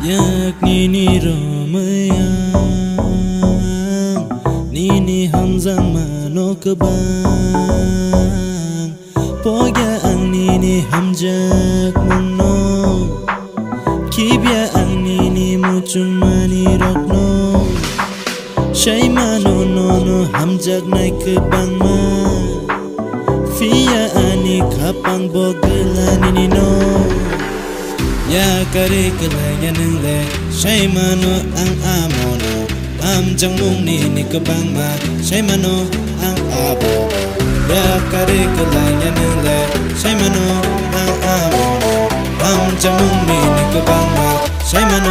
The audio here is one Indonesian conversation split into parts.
nini romayang nini hamzang mano kebang pogya ang nini hamjak mono kibya ang nini muchumani rokno. Shay mano no no hamjak nai kebang ma Fia ani kapang bogla nini no Ya kare kala yanang le Shay mano ang amono Am jang mung ni ni kabang ma Shay mano ang abo. Ya kare kala yanang le Shay mano ang amono Am jang mung ni ni kabang ma Shay mano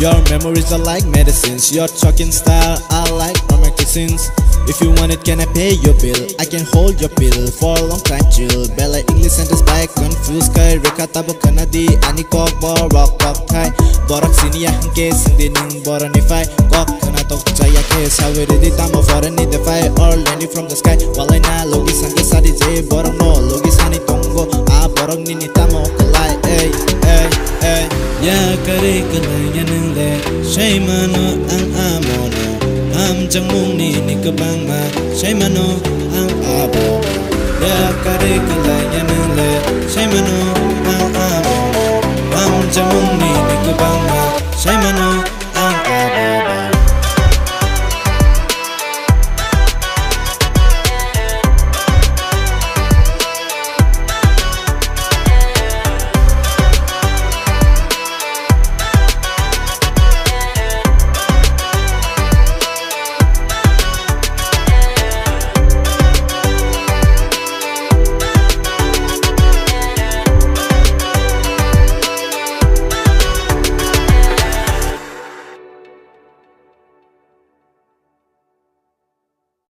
Your memories are like medicines. Your talking style I like romantic If you want it can I pay your bill? I can hold your pill for a long time chill. Bella English sentence by confused. Kay Reka tabo ka na di Ani kok borok kok kay Borak sini ya hangke sindi ning boronify Kok kana tok chaya ke Sawiri di tamo foreign ni defy Or landing from the sky. Walay na logi sangke sa DJ Borong no logi sani tonggo Ah borong nini tamo kalay Ey ey Ya kalay yanang le Shay mano ang amono Am jang mung ni ni kabang ma Shay mano ang abo. Ya kare